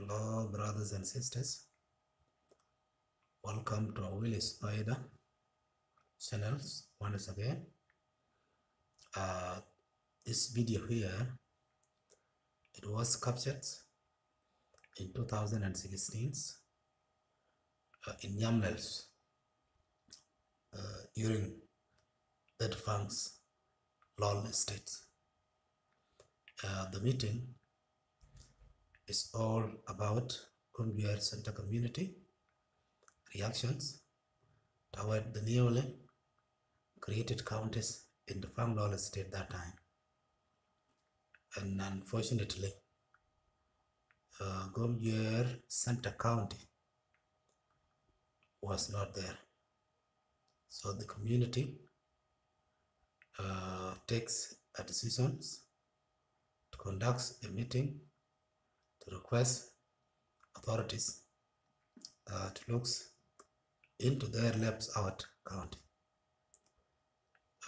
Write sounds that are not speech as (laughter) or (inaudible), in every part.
Hello, brothers and sisters. Welcome to our Willie Spider channels once again. Uh, this video here, it was captured in 2016 uh, in Yamlels uh, during that Funk's law estate. Uh, the meeting is all about Kumbier Center community reactions toward the newly created counties in the Fang Law Estate that time. And unfortunately, uh, Gombier Center County was not there. So the community uh, takes a decision to conduct a meeting to request authorities uh, to look into their labs out county.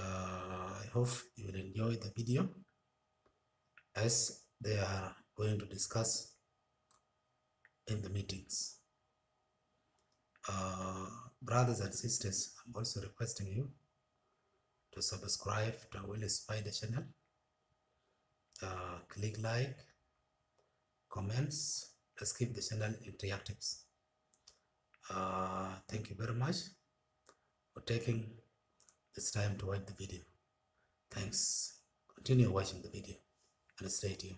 Uh, I hope you will enjoy the video as they are going to discuss in the meetings. Uh, brothers and sisters, I'm also requesting you to subscribe to Willie Spider channel. Uh, click like, comments. Let's keep the channel interactive. Uh, thank you very much for taking this time to watch the video. Thanks. Continue watching the video and stay tuned.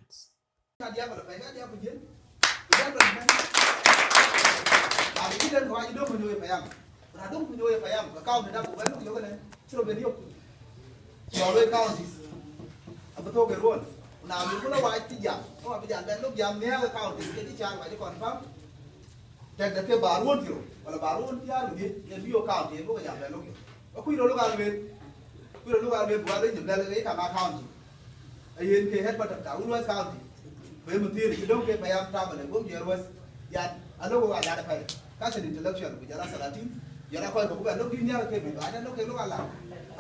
Nào mình cũng là vài tí giảm. Không phải bây giờ đến lúc giảm nghe cái cao thì cái tí chàng phải đi còn pháp Dan da ke baruon tiro wala baruon tiya lu ni en biyo ka ti ko ya be lo ko ku ro lo ga be ku ro lo ga be bu ga ni le le ka ma account ayen một het patam ta ulwas county be mu tiri ki don ke payam ta anh lúc je was ya phải, ko sự ya da pay ka se intellectual ku jara salati jara ko ko ga lo ki nya ke bị ba lúc cái lúc ăn làm,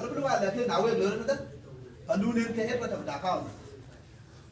lúc alo ăn lo cái nào ke na nó lo na da pandu cái hết het patam ta account. don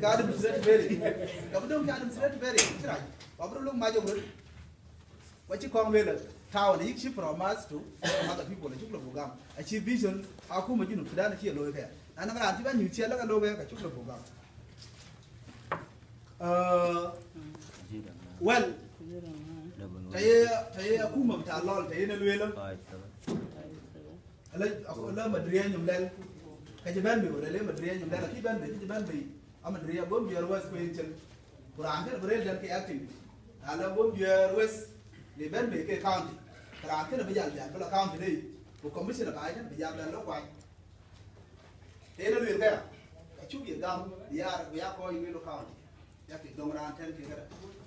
ka da sret bere ka bu don ka da sret bere tira ba bro lo ma jo gro kwaci kong le town yik shi from us to other people le chuklo program a chi vision a kuma jinu fidana chi lo ka na na ran ti ba nyu chi la ka lo ka chuklo program uh well taye taye akuma ta lol taye na lwelo ala ala madriya nyum lel ka je ban be wala le madriya nyum lel ki ban riya bom biar wes ko yin quran ka bre dan ke active ala bom biar wes le ben be ke county. Quran ka be jal jal bala county ni. Ko commissioner ba jan be jal dan lo kwai taye na lwel ka ka ye gam ya ya ko yi lo county. Ya ke dong ran ten ke ke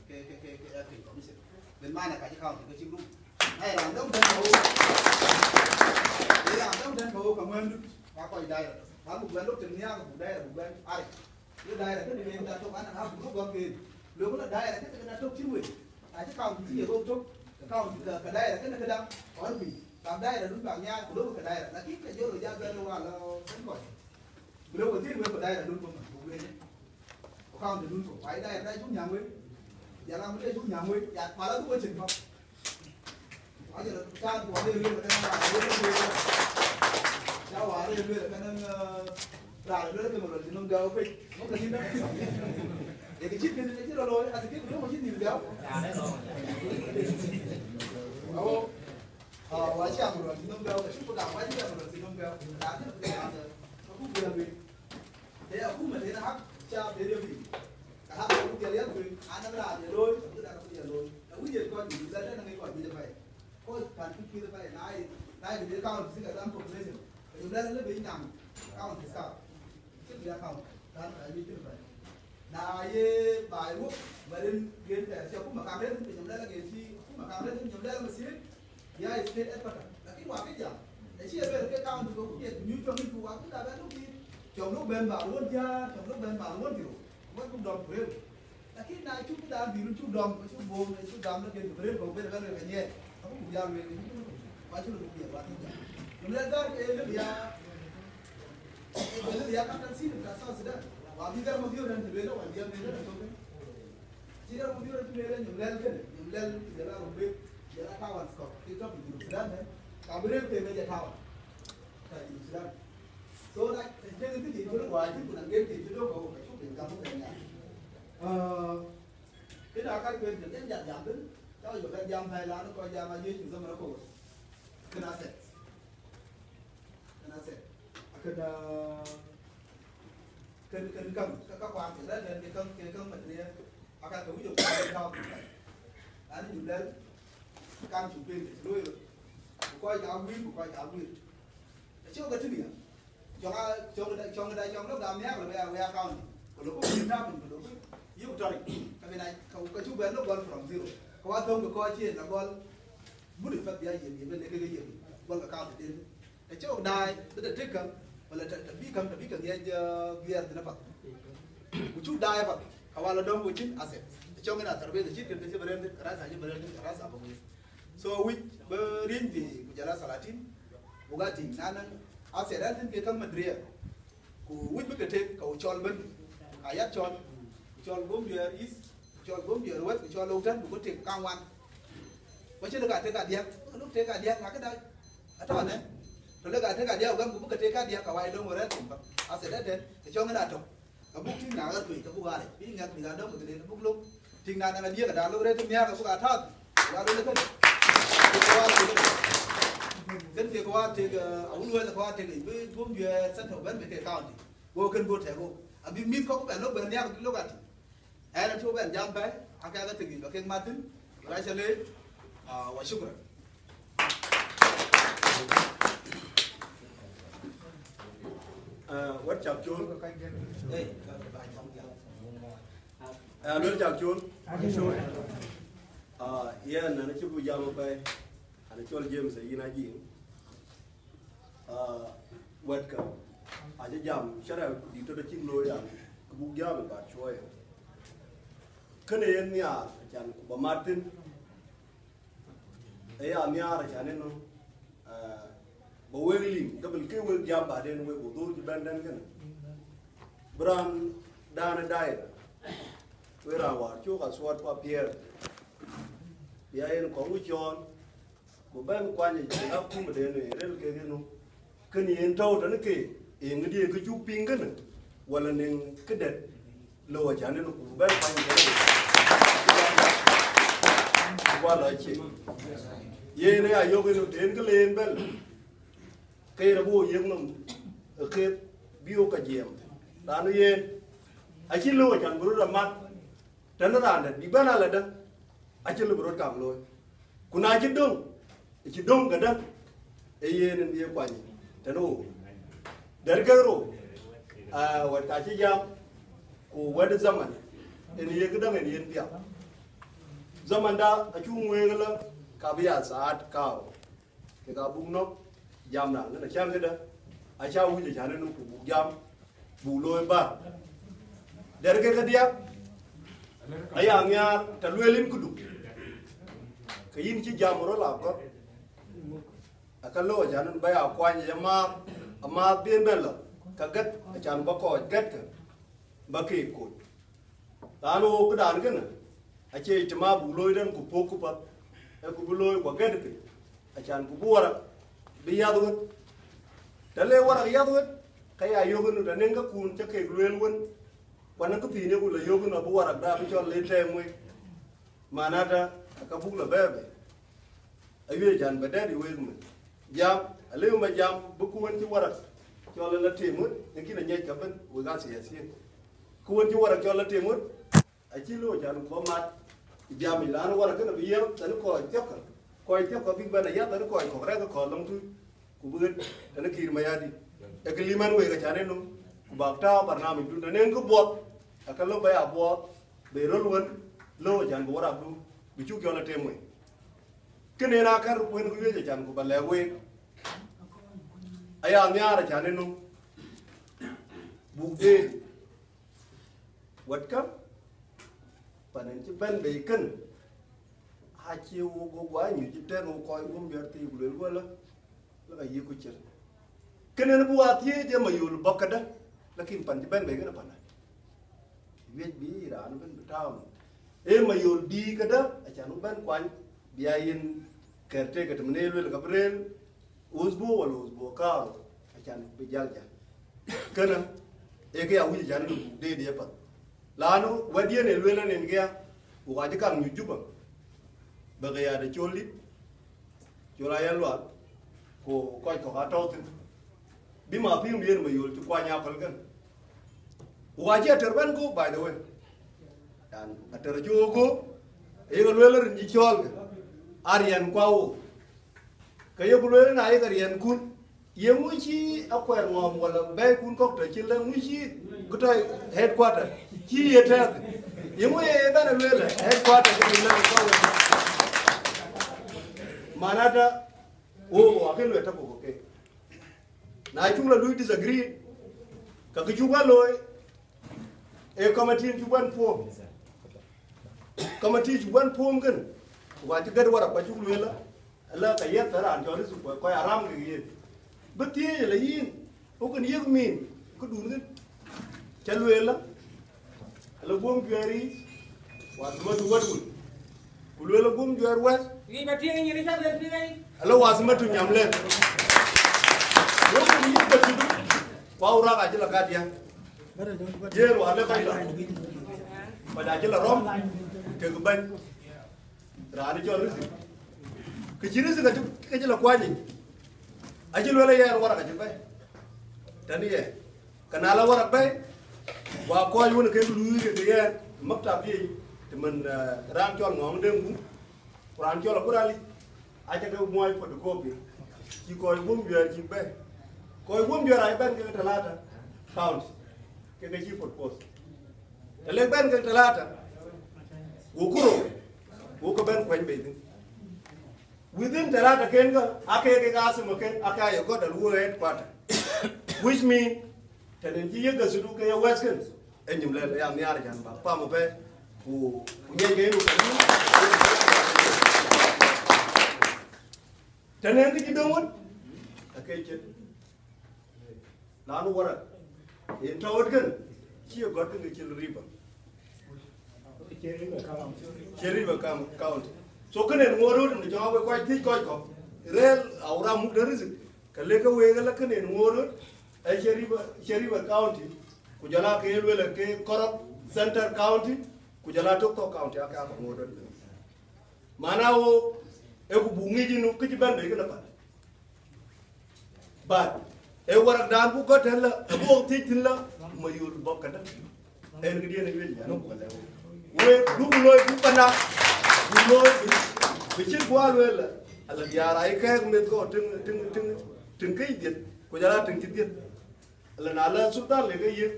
ke ke ke ya ke commissioner. Bên mai là cái không thì cái chim đúng hay là đông thân thấu thế là đông thân thấu cảm ơn quá coi đây là quá một bên lúc chừng nha một đây là một bên ai lúc đây là cái điều người ta chụp ăn là không gom tiền. Lúc là đây là cái người ta chụp chín mươi. Tại cái không chỉ gom chụp không thì cái đây là cái này cái đâm có gì làm đây là đúng bằng nha của lúc cái đây là kít là vô rồi ra bên là là vẫn khỏi lúc đầu tiên bên đây là đúng của mình của bên không? Thì đúng của phải đây đây chúng nhà nó cũng cha cha nó là lên cái một lần nó đeo cái nó cái gì đó để cái chip cái cái chip rồi à nó chip gì đeo ồ ờ quá chả một lần nó đeo cái chip của đảo quá chả một lần nó đeo đá cái nó cũng vừa bị thế là cũng mình thấy nó hấp cha để điều gì cả hai cũng kia liếc rồi. Anh nó làm vậy thôi. Chúng ta cũng vậy rồi nó quý vị coi chỉ ra đó là cái bây giờ phải. Coi cần cái kia phải. Này này thì cao thì cái đám thuộc lên. Chúng ta nó bị nằm. Cao thì sao chứ gì không đám phải đi chứ phải. Là ye bài quốc và đến kiến để cho cũng mà cam đến thì chúng ta là cái gì? Cũng mà cam đến chúng ta là xí. Ya state headquarter lakini wa kija da shi ebe ke county ko kuje new to ku wa da ba lu ki chom lu ben ba luôn ja chom lu ben ba luôn ki wa ku dom pre khi na chu da bi lu chu dom chu bo chu dam na ke pre ko be ba le ke aku ku ya lu ni wa chu lu ki wa ti ja Yung da ke le ya e be ya ka tan sin ka sa sa da wa bi gar mo bi ran be lo wa dia be lo to be lel ke lel de la ro be de la kawan sko ti sudan ne ka bre ke so da je ke ti jo wa ji ku na ge ti jo ko ka cái đó các quyền được giảm giảm đến? Cho dù các giảm hay là nó coi giảm bao nhiêu chúng ta mà nó cổ cái nó cái nó sẽ cái cái cái các quan thì đấy cái cân cái cân mình đi hoặc là thủ dụng cho anh dùng đến can chủ quyền để nuôi được coi giáo viên của coi giáo viên chứ cái thứ gì cho cho người ta cho người ta cho lớp làm nhé là bây giờ bây giờ còn của nó cũng kiểm mình còn nó cũng yêu trời cái bên này, không có chú bé nó ball from zero có ăn thông được coi chuyện là con muốn được phát biểu gì gì bên đây cái cái gì. Con là cao thì đến. Cái chỗ đai tức là thích không wala ta bi kam ta bi kam ya biar dina pak ku chu dai pak kawala dom ku chin asset ta chong na tarbe da chit kan ta bare da rasa ji bare da rasa ba mu so which ba rin bi ku jala salatin bugati nanan asset dan din ke kam madriya ku which bi ka te, ka chol ben ayat chol. Chol gom dia is chol gom dia wat chol lo tan, ku te ka wan. Ba che da ka te ka dia lu te ka dia ka ka da ata ne to ga te dia gam ku teka dia ka wai do mo re tum ba a se da den na to ka bu tin na ga tu ka bu le bi ngak ni ga do ko te bu lu tin na na dia ka da lu re tum ya ka bu ga lo ga lu le ko kan ke ko wa te ga a wu le ko wa te ga bi gum je san to ben be ke county go kan go te go a bi mit ko lúc ben lo là chỗ ko lo ga ti ai na to ben jam bai aka ga te gi ba ke matin ra chale wa shukran wat chào chun Đây, bài trong kia. lul chào chun iya na na chubu jam pe ana chol james yina ji wat ka aja jam shara di to chin lo ya bu jam ba choy kane yen ya chan ku ba martin. Aya mi ara chan no ba weglim gabal ke weg jam ba den we bu dur ji bandan kana bram dana daira we ra wa chu ka suat pa pier ya en ko u chon bu ban kwa ni ji na ku de ne rel ke ge no kan yen taw tan ke e ngdi ke chu pinga ne wala ne ke det lo wa chan ne ku ban kwa ni de wa la chi ye ne ya yo ge no den ke len bel ke ra bu yeng no ke bio ka jem da no yen a chi lo chan buru ra mat tan ra da bi bana la da a chi lo buru kam lo kuna chi dong chi dong ga da e yen ni kwa ni tan o dar ga ro a wa ta chi jam ko wada zaman en ye ga da en yen biya zaman da a chu ngwe ga la ka biya saat ka ke ga bung no jam na na chang ga da a cha wu je cha ne no ku jam bu lôi ba. Derge ka dia aya nya ta lwelin kudu ka yin ci jamoro la ko aka lo janan baya kwanya jama amma bien bella ka gat a chan ba ko gat ka ba ke ko tano ku dan gana a ce itma bu lôi dan ku poku pa e ku bu lôi ko gat ke a chan ku buwara bi yadu tale wara yadu kaya yogun da nenga kun ta ke gluel won wana ku pine ku la yogun abu warak da bi chol le temwe manada ka bugla bebe ayo jan badari wegmu jam alew ma jam bu ku won ci warak chol la temu ne kina nyai ka ban we ga siya ku won ci warak chol la temu a ci lo jan ko mat jam ilan no warak na biyer tan ko koy tikka ko tikka bana ya ko ko ra ko long tu ku bu tan kir ma yadi e ke liman we ga chane no ku bak ta barnami dun da nen ko bo aka lo ba ya bot be rol won lo jan bo ra du bi chu kyo te temwe kene na kar kwen ku ye chan ku bale we aya nyara chan no bu de wat kam panen ci ben be kan ha ci wo go wa ñu ci ten wo koy gum ber ti bu le wala la ga yi ko ci kene bu wa ti je ma yul bakada lakin pan ci ben be gëna pan wej bi ran ben taw e ma yul di kada a chan ben kwan biya yin kerte ka tumne lwel ka brel uzbu wala uzbu ka a chan bi jal jal (coughs) kana e ga wuji jan lu de de pa lanu, wadiye ne lwela ne ngia u ga jikam nyu juba ba ga ya da choli chola ya lwa ko ko ko ga taw tin bi ma pin bi ma yul ti kwa nya pal gan u ga je terban ko by the way dan atar jogo e ga lwela ni chol ga arian kwawo ka ye bulwele na ye arian kun ye muchi akwer ngom wala be kun kok to chile muchi kuto headquarter chi ye ta ye mu ye bana lwele headquarter ke le kwawo manata o akelwe ta ko ke na chula lu disagree. Ka ki chuga loy e committee chugan form. Committee chugan form kan wa ti gad wara kwa chulu la la ka yet tara an jori su ko aram ge ye. Bati ye la yin o kan yeg min ko dun gen chalu la bom jori wa ma du wadul ku lu la bom jor was Ni ba tieng ni sa ben tieng. ala was ma tu nyam le yo ko ni ba tu wa ura ka jila ka dia jer wa le ka la ba da jila rom. Ke gu ban rani cho risi ke chiri si ka jila kwani ajil wala yer wara ka jibai tani ye kana la wara bai wa ko yun ke lu ke ke yer makta bi te man ran cho ngong dengu ran cho la kurali aja ke moy ko ko bi ki ko bum bi ji bai ko bum bi ai ban ke talata pound ke ke ji pot post. Ele ban ke talata ukuro ko ben kwen be din within talata ken ga ake ke ga asu ken aka ya go dal wo headquarter. Which mean tanen ji yega su du ke ya western. Enyum le, ya mi ar jan ba, pa mo be ku ku nye ge tanen ki don won ake che lanu wara. In tawad gan ya god kan ke riba. Cherry ba kam count so kene ngoro ni jo ba ko ti ko. Ko rel aura mu da rizik kalle ka we ga la kene ngoro. Ai cherry ba cherry ba county. Ku jala ke ke korop center county. Ku jala tok to county aka ka ngoro mana wo eku bungi jinu kiji ki ban be ga pa ba e warak dan bu ko tan la bu ti tin la ma yul bokka da en gi ne wel ya no ko lewo we duk loy bu pana bu loy bi ci gwa al wel ala yara ay kay met ko tin tin tin tin kay dit ko jara tin ci dit ala na la su dal le gay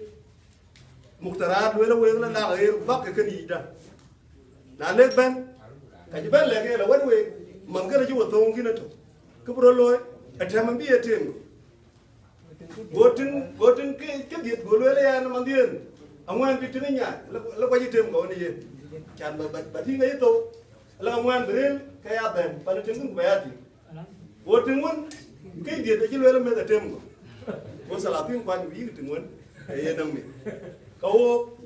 muktara loy la we la na ay bak ka ni da na le ben ka ji ben le gay la wad we man ga ji wato ngi na to ko bro loy atama bi etem gotin gotin ke ke dit go loy la ya na man dien angwan bi tin nya la ko ji tem ko ni ye. Chan ba ba ti ngai to. La ngwan bril ka ya ben pa na tin ba ya ti. Wo tin won ke di muốn cái la me da tem ko wo sala trên, kwa ni yi tin won e ye nam mi ka wo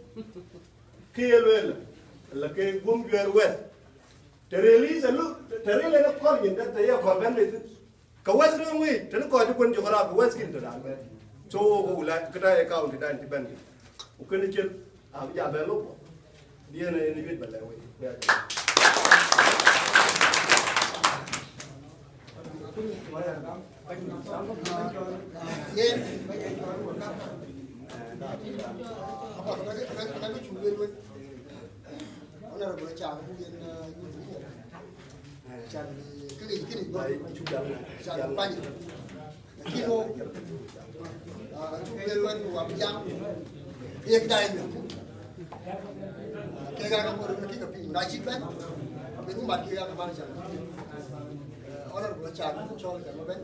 ke ye lo la. La ke gum yer wet te release lu te rele na ko ni da ya ko ben le ka was ro ngi te ko ji kon jo ra ko was kin to da so wo la ka ta e ka on ti dan ti ben o kene chen a ya be lo bien ni bit ba le we Yen, apa kena kena kena tu cuba dulu. Mana ada boleh cakap mungkin YouTube. Cakap kini kini ai boleh chu da cakap banyak. Kilo, ah cuba dulu tu apa jam. Ia kita ini. Kaya kan orang kita pilih najib kan. bên những bạn kia các bạn chẳng honorable chan cho cái mà bên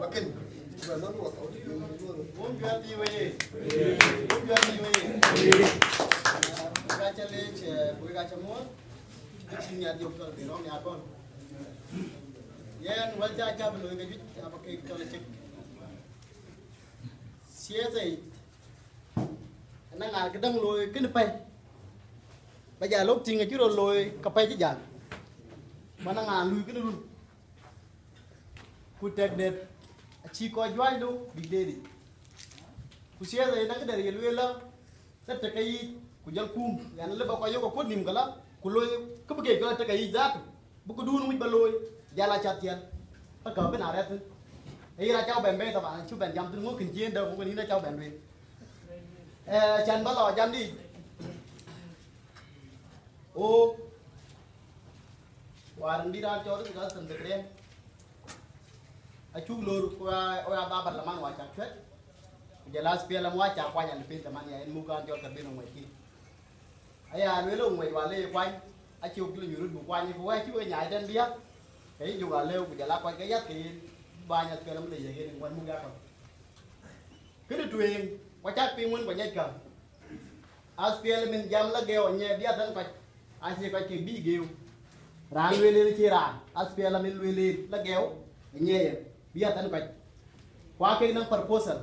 mà kinh vừa nó có tổ chức luôn Bom jua ti we. Bom jua ti we. Ga cha le che, bu ga cha mo. Chi nya dio ko de rom ya kon. Yen wal ja cha bu ga jit apa ke ko le chek. Sie zai. Nang a cái dang lôi cái pe. Bây giờ lúc trình cái chú rồi lôi cái pe chứ giang. Mà nang a lui cái luôn. Ku tek det chi ko jwai do bi dedi ku sia da nang der yelu la sa ta kai ku jal kum yana leba ko yo ko nim kala ku loy, ku be ko ta kai zat bu ko dun mu ba jala chat yan ta ka be na ra tin ai ra chao ben be ta ba chu ben jam tin ngo kin chien da ko ni na chao ben we eh chan ba lo jam đi ô warang di ra cho ga san de kre a chu lor ko o ba ba la man wa cha chwet jelas pia la wa cha kwa nya pin taman ya en mu kan jol ka bin ngwe ki aya le lo vào lê quanh. Ai a chu nhiều lu bu quanh như ko chú chu nhà trên bia cái dù là lêu của giờ la quanh cái giấc thì ba nhà kia lắm thì vậy đừng quanh mua ra còn cứ được truyền qua chắc pin muốn của nhà cầm aspiel min jam la nhà biết bia phải kwa sẽ phải ke bi geo ran lên chi ran aspiel min lên là geo nhà bia thân phải. Qua cái năng proposal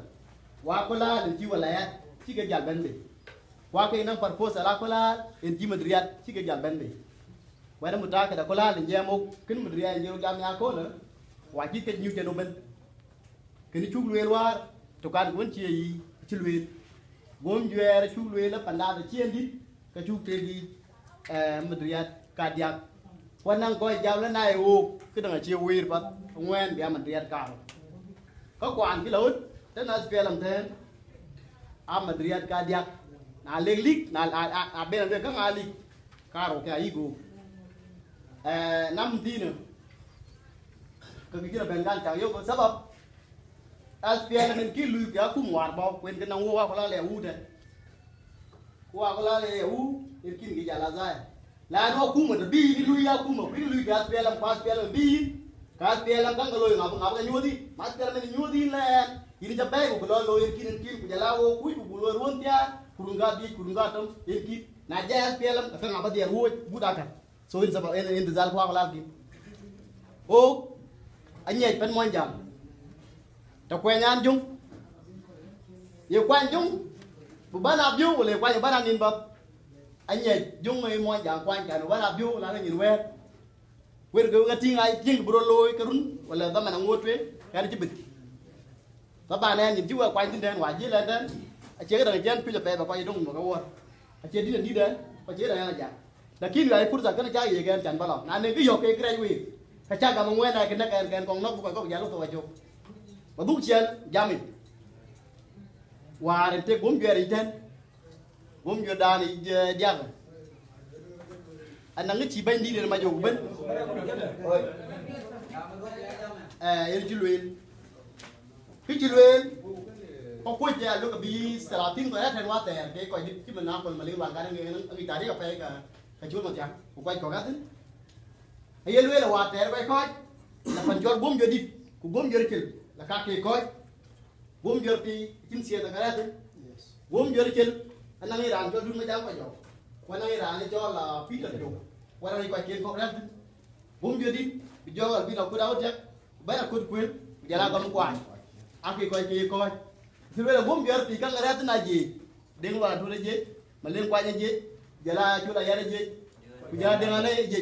qua kula là chi wala ya chỉ cái jal bên mình wa ke nang proposal la kula en chi madriyat chi ga jal ben be wa da mutaka da kula den jemo kin madriyat jero jam ya ko na wa chi ke nyu ke no ben. Kin chu lwel war to kan gon ci yi ci lwel gom juere chu lwe la panda da ci ndi ka chu ke gi eh madriyat ka dia wannan ko jaw la nai o, ke dang chi wir pat, ngwen bia madriyat ka ko ko an ki lot tan as pelam tan a madriyat ka dia na leglik na abena de ka ngali karo ke ka igo eh nam ti ne. Ka ki ra ben gan cha yo ko sabab SPL men ki lu ya kum war ba, kwen ke nang wa kala le u de wa kala le u ir e kin gi jala za la no kum de bi ni lu ya kum bi lu ga pas pa SPL bi. Ka SPL kan ga lo ngap ngap ga nyodi ma SPL men nyodi le. Ini ja bay e ko lo lo ir kin kin ku jala wo, ku bu lo ron tia kurunga bi, kurunga tam ir kin na ja SPL ka ngap dia wo bu so in sa ba in in zal ko la o, anyai pen mo jam. Ta kwe nyan jung. Ye kwan jung. Bu bana biu, le kwan bana nin ba. Anye jung ngai mo ja kwan ka bana biu, la nyin we. Wer go ga tinga ting bro loy karun wala da mana ngotwe ka ni bit. Ta jiwa kwan tin den, wa ji den a che ga da jen pi le pe ba kwa dung mo ga đi a che di den di den ko che da na ja lakini ai fursa kana ja ye ga chan anh lo na ne ki yo ke krai wi ka cha ga mo ngwe na ke na ka kan kong nok ko ko ya lo to wa jo và bút chân jamin và đến thế bốn người trên bốn người đàn thì giang anh đang chỉ bên đi để mà dùng bên. À yên chỉ luyện. Khi chỉ luyện có quay về lúc bị sara tin tôi thành hoa tè cái coi cái mình làm còn mà liên quan cái người nó người ta đi gặp phải cái cái chuột một chẳng quay có cái thứ yên luyện là hoa tè quay coi là phần chuột bốn người đi cũng bốn người chịu la ka ke koy bom jorti tin sia da garate bom jor kel anang iran jo dun ma jam ko jo wana iran jo la peter jo wana ni ko ken ko rat bom jodi bi jo al bi na ku dawo tek ba na ku ku jala ko kwa aki ko ke ko fi wala bom jorti kan garate na je. Den wa du je ma len kwa je jala chu la yare je. Ku jala den ana je.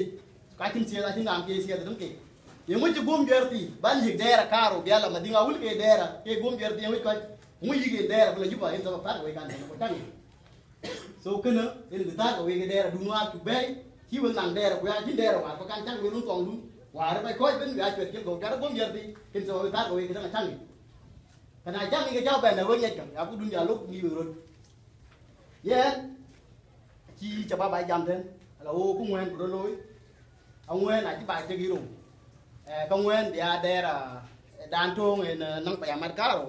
Ka tin sia da tin am ke sia da dum ke yengu ci gom gerti ban yik dera karo biala madinga wul ke dera ke gom gerti yengu ko mu yige dera bula juba en sama tar we kan ko tangi so kana en bi tar we ke dera dunwa ku be ki won nang dera ku ya ji dera wa ko kan tang we lu tong du wa re bai ko ben ga chwet ke go gar gom gerti ken so we tar we ke tang tangi kana jang ke jaw ben na we nyet kan ya ku dunya luk ni we ron ye chi cho ba bài jam thế là ô cũng nguyên của lối. Ông nguyên là chỉ bài chơi ghi rùng công nguyên dia dera dan tong en nang pa yamar karo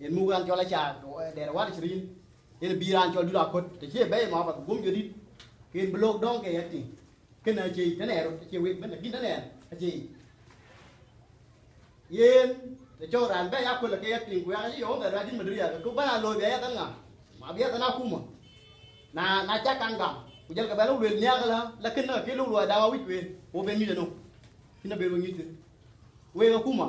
en mugan chola cha dera wat chrin en biran chol dula kot te che be ma mà gum jodi ken đi. Hiện blog yati cái này chi thế này rồi chi việc bên là kinh thế này chi yen để cho rằng bé áp quên là cái tiền của cái yếu để ra chính mình đi rồi cũng ba lôi bé tao ngà mà bé tao nào cũng mà. Na na chắc căng gầm của dân cái bé lúc luyện nha cái là là kinh là cái lúc luyện đào quýt quyền của bên như thế nào khi nó bên như thế. Quê nó cũng mà.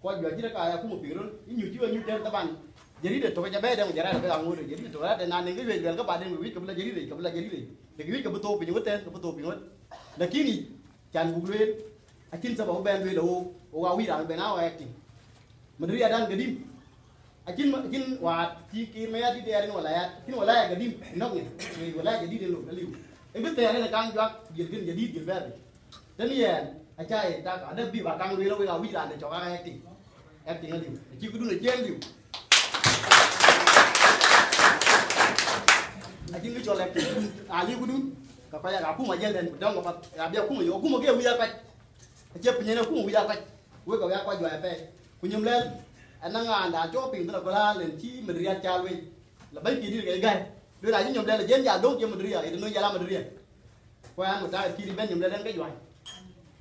Qua giờ chỉ là cái cũng một tiếng rồi nhiều chưa nhiều trên các bạn. Jadi dia toka jabe dia menjara dia ngur jadi toka dan nan ngi we ka baden wi ka bela jadi ri ka bela jadi ri ke wi ka beto pinyo ten ka beto pinyo lakini chan buglen akin sa ba ben we lo o wa wi da ben awa acting madri adan gadim. Akin akin wa ti ki me ya di dia wala ya. Kin wala gadim. Nok ni. We wala ya jadi lo liu e bete ya ne, kang jak gil gin jadi gil ba dan ya achai ta, ka da bi, ba, kang we lo, we ga wi da de cho, ka acting acting liu. Chi ku, du, ne, chen, liu. Aji ngi chole ali gudun ka, pa, ya ga kuma jelen don ka ya bia kuma yo kuma ge wiya ka je pinye na kuma wiya ka we, ka, ya kwa jwa pe nhum lên anh đang ngàn đã cho pin da là la lên chi madria chalwe la bai ki di ge gai. Do da nyum len, la jen ya do je madria e no ya la madria. Kwa mo ta ki di ben nyum len ge jwa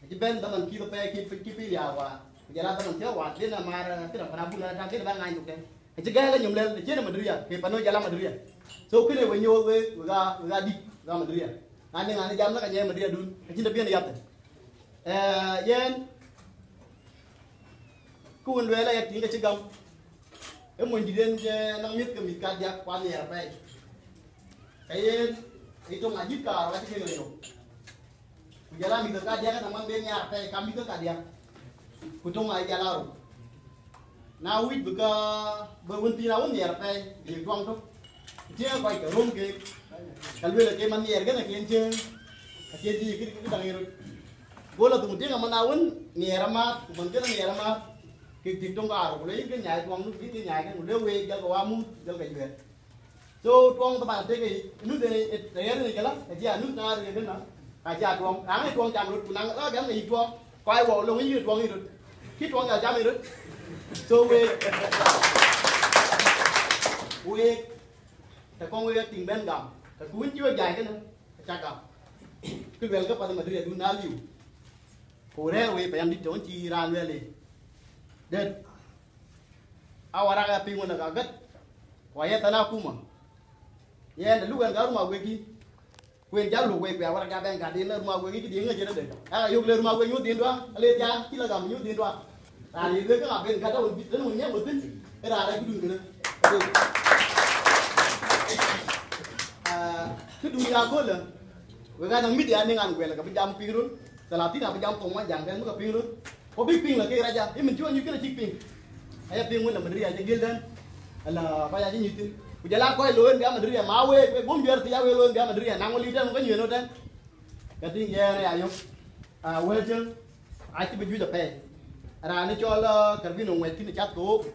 ji ben da man ki do pe, ki ki pi ya wa. Ya la da man là wa de na mar ti da kana bu na ta ke da ngai nyuk ke. Ji ga la nyum len je na madria ke pa no ya la ra so kene we nyo we ga ga di ga madria. Ane ngane jam la mình ria madria chỉ là biết là yatte eh yen ku won we la yak tinga ci gam e mo ndiden je nang mit ka mit ka dia kwa ne ra pai kayen itu ngaji ka ra ci kene yo. Ku jala mi ka dia ka mang ben ya pai kam mi ka dia. Ku tong ai jala ro na wit bu ka bu won ti na won ne ra pai di tuang tok. Chia quay cả rôm kì cái luyện là cái mani er cái này cái chơi cái chơi gì cái cái đằng rồi bố là tụi tiếng mà nào vẫn nhẹ mà mình cái nhẹ mà cái tiếng trong cả rồi lấy cái nhà quăng nước cái nhà cái một về, cho cái amu cho cái chuyện so, quăng các bạn thấy cái nước này thế này cái lắm, cái gì nước ta na cái nào cái gì quăng, đáng cái quăng chạm rồi nắng đó cái này quăng. Quay vào luôn cái gì quăng gì rồi khi quăng nhà chạm rồi so về về ta con về tìm bên gam ta cuốn chưa dài cái nữa. Cha gam cái về cái pada madrid du na liu. Ko re we pa yam di ton chi ran we le den awara ga pingo na gagat. Wa ya tana kuma. Ye da lu ga ruma kwen jalu gwe kwa pe ben ga din na ruma we ki di nga jere de aga yo le ruma gwe nyu din do ale ja kila gam nyu din do a ni de ka ben ga da won bi den won nya mo tin ra ra ki Ah, ne cái dunia ko la we ga nang media ni ngan we la ka jam pirun salatina na jam tong ma jang kan ka pirun ko bi ping la ke raja? E min chuan yu ke chik ping aya ping wala madri ya gil dan ala pa ya ni tin ku jala ko lo en ga madri ya ma we we bom biar ti ya we lo en ga madri ya nang li dan ko nyu no dan ka tin ye ya ayo. a we chen a ti bi ju da pe ra ni cho la ka bi no tin chat ko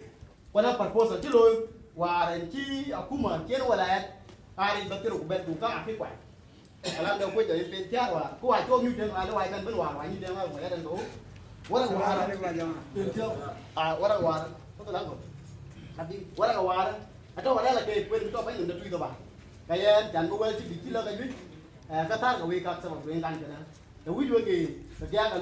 ko na proposal ti lo wa ren chi akuma chen wala ya hari betul ku bet buka akhir kwa alam dah ku jadi pencet wa ku wa cho như thế mà lo ai kan bên ngoài ngoài như thế mà phải đang đủ quá là hòa được chưa à quá là hòa có tôi lắng rồi tapi quá là đó à cho đó là cái quên cho mấy người nó truy tôi bà cái chẳng có quên chỉ bị chỉ là cái biết à cái thang của vi các sản phẩm quên đăng cho nó? Cái quý đuôi kỳ cái giang là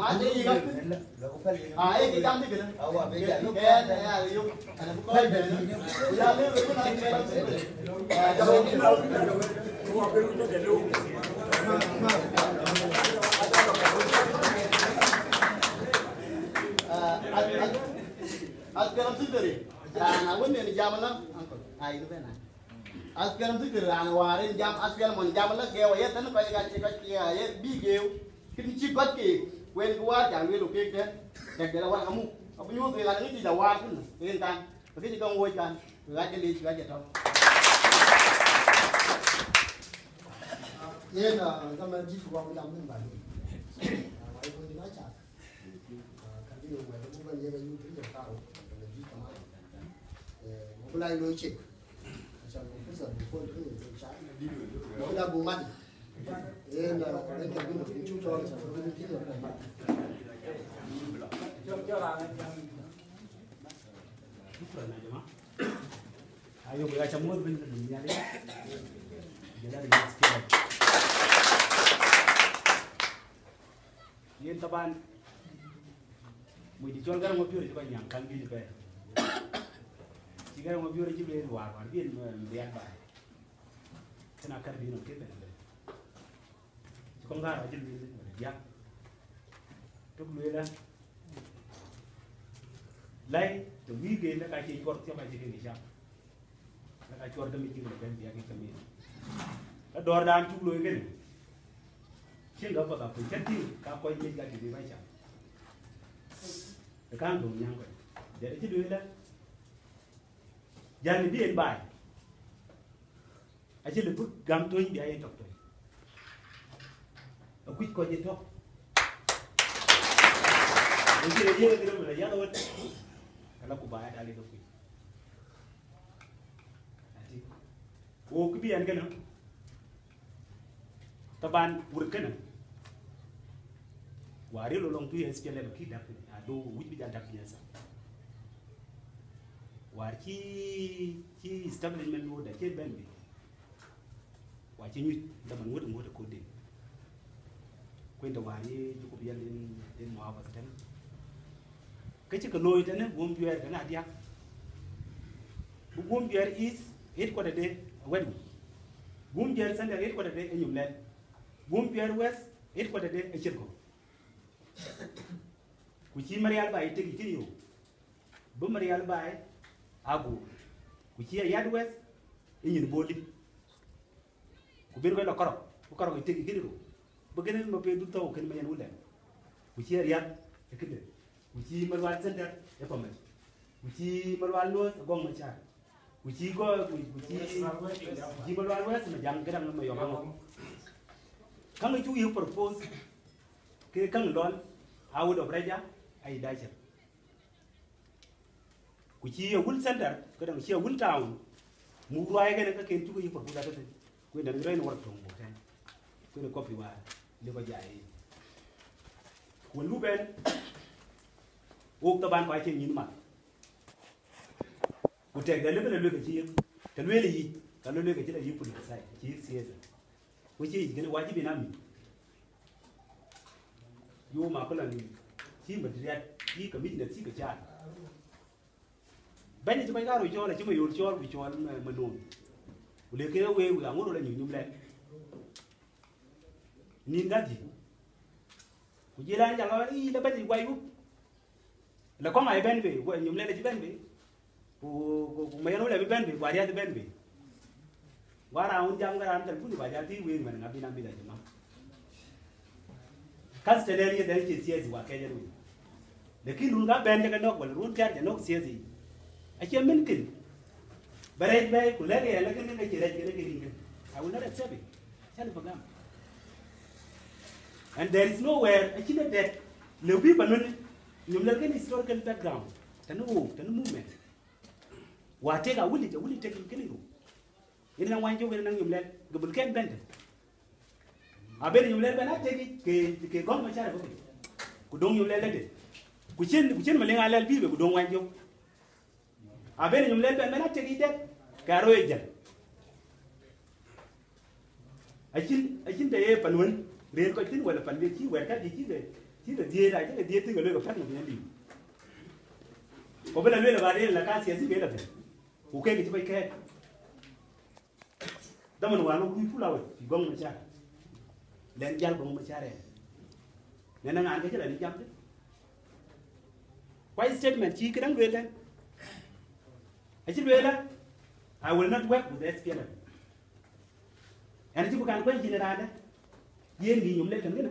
tu. Mati ni kan. Ah, eh kita ambil kena. Awak beza. Kan, ya, yuk. Ada buku ni. Ya, ni betul nak kena. Ah, kalau Askeram sendiri. Rana pun ni jaman lah. Ah, itu benar. Askeram sendiri. Rana warin jam askeram mon jaman lah. Kewa ya, tanah kaya kaya kaya ya, bi kew. Kin chi bat ke. Wen kuat jangan welu ke ke. là jala war kamu. Apa nyu ke lan ni jawab pun. Kin kan. Tapi jika ngoi kan. Ga jadi ga jadi tau. Ye na kama jifu wa kula mun ba ni. Wa ko ni na cha. Ka cái điều ko ba ye ga yu ti da ta o. Ka ji kama. Eh mo kula lo che. Cha ko ko một ko ko ni cha. Mo kula bu man. Ye na ka ni ka ni chu cho cha ko ni ti da. cho cho là Shukran na jama'a. Ayo ga ta mu bin da dunya ne. Jala da gaskiya. Yen taban mu di jol gar mo biyo di ba nyang kan bi di ba. Ci gar mo biyo di be war war bi no biyan ba. Kana kar bi không ra be. Ko đi lên. Mà di ya. Tuk luela lai to wi ge na ka ke kor mày chỉ cái gì chắc, na cái kor cái mi ji le cái biya ke kami cái dor dan tu lo ge shin ga ba ka ko chati ka ko ni ga ti ba sha cái kan do nyang anh de ji lo la jan bi đi bai a ji le bu gam tôi đi ay tok tôi a ku ko ji tok Jadi dia kira mana ya tahu kalau aku bayar dari tu kui. Nanti, oh kebian kan? Taban urkan. Wari lo long tu yang sekian lagi dah pun. Ado wujud bijak dah biasa. War ki ki establishment lo bên ki ben bi. War ki nyut dah mangut ngut ko din. Kwenda wari cukup biar din din mau apa tadi cái chỉ cần lôi thế này buông bia cái nào đi ăn buông bia is eight quarter day when buông bia sunday eight quarter day in yumlen buông bia west eight quarter day in chirko ku ci marial bay te ki yo. Bu marial bay agu ku ci yad west in yin boli ku bir ko do koro ku koro te ki ro bu gënal ma pe du taw ken ma yan wulen ku ci yad te kide uchi malwal center e pamet uchi malwal lo gong ma cha uchi go uchi uchi malwal wes ma jang gedang ma yo kang chu yu propose ke kang don awud of reja ai dajer uchi wul center gedang chi wul town mu ruai ke ka ken chu yu propose ta te ku da ngre no war tong mo ne copy wa le ko jai ku lu ben wok ta ban kwa chen yin ma ku tek da lebe lebe lưu cái ta là yi ka lebe cái chi da yi pu da sai chi sieza ku chi gane này? na mà yo lần kula ni chi ma dia chi ka mit na chi ka cha này chi ba ga rồi cho là chi ma yo cho bi cho ma no ku le ke we we là nhiều nyu nyu le ni ngaji ku je la ja la i da ba ji wai bu la ko ngai ben be ko nyum le ji ben be ku ku me no le ben be wa dia ben be wa ra un jam garan tan ku ba ja ti we man ngabi na bi da jama kas te le ye da ji siezi wa ke jeru lekin run ga ben ga nok wal run kar ja nok siezi a ke min kin bare be ku le ye la kin ne ke re ke ke rin i will not accept it tell bagam and there is nowhere a kina that le bi banon ñoom la gën historical background tanu wo tanu movement. Wa tega wuli te wuli tegi kene ro ina wan jogo na ñoom len gabul ken bende. A ben ñoom len bana tegi ke ke gon ma chara ko ku dong ñoom len de. Ku chen ku chen ma lenga lel bibe ku dong wan jogo a ben ñoom len bana tegi de ka ro e jal achin achin de e quan re ko tin wala pan le chi wer ka di về de chi de die da chi de die tin ga le ko pan ni ndi ko bela le ba de la ka si asi be la fe ku ke ki bai ke da man wa no ku fu la we fi gong ma cha. Len jal gong ma cha re ne na ngan ke la ni jam de why statement chỉ ki dang le lên, a chi le la i will not work with the SPLM and chi bu kan ko chi ne yéen ñii ñoom lay tam ngeen